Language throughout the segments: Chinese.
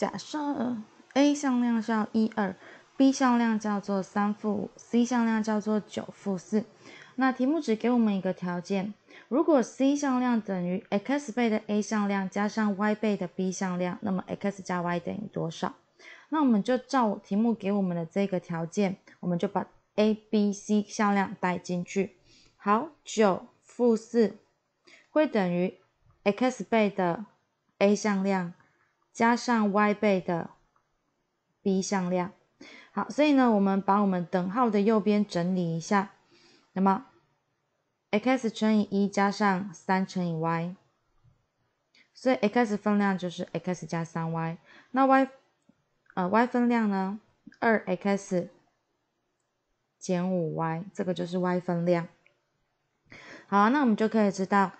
假设 A 向量叫一二，B 向量叫做三负五，C 向量叫做九负四。那题目只给我们一个条件，如果 C 向量等于 x 倍的 A 向量加上 y 倍的 B 向量，那么 x 加 y 等于多少？那我们就照题目给我们的这个条件，我们就把 A、B、C 向量带进去。好，九负四会等于 x 倍的 A 向量加上 y 倍的 B 向量。好，所以呢，我们把我们等号的右边整理一下，那么 x 乘以一加上三乘以 y，所以 x 分量就是 x 加三 y，那 y 呃，y 分量呢？二 x 减五 y，这个就是 y 分量。好，那我们就可以知道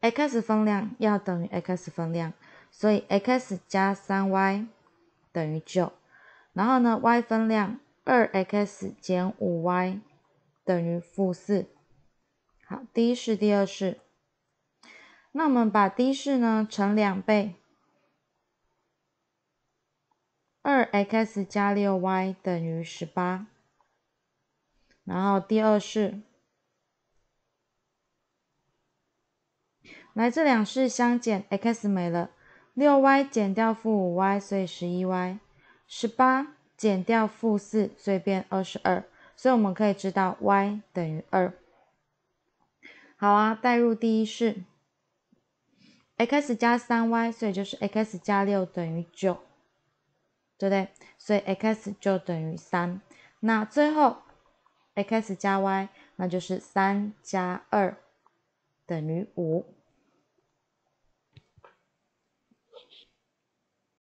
，x 分量要等于 x 分量，所以 x 加三 y 等于九。然后呢，y 分量二 x 减五 y 等于负四。好，第一式、第二式。那我们把第一式呢乘两倍。二 x 加六 y 等于十八，然后第二式，来这两式相减，x 没了，六 y 减掉负五 y，所以十一 y，十八减掉负四，所以变二十二，所以我们可以知道 y 等于二。好啊，代入第一式，x 加三 y，所以就是 x 加六等于九。对不对？所以 x 就等于三。那最后 x 加 y，那就是三加二等于五。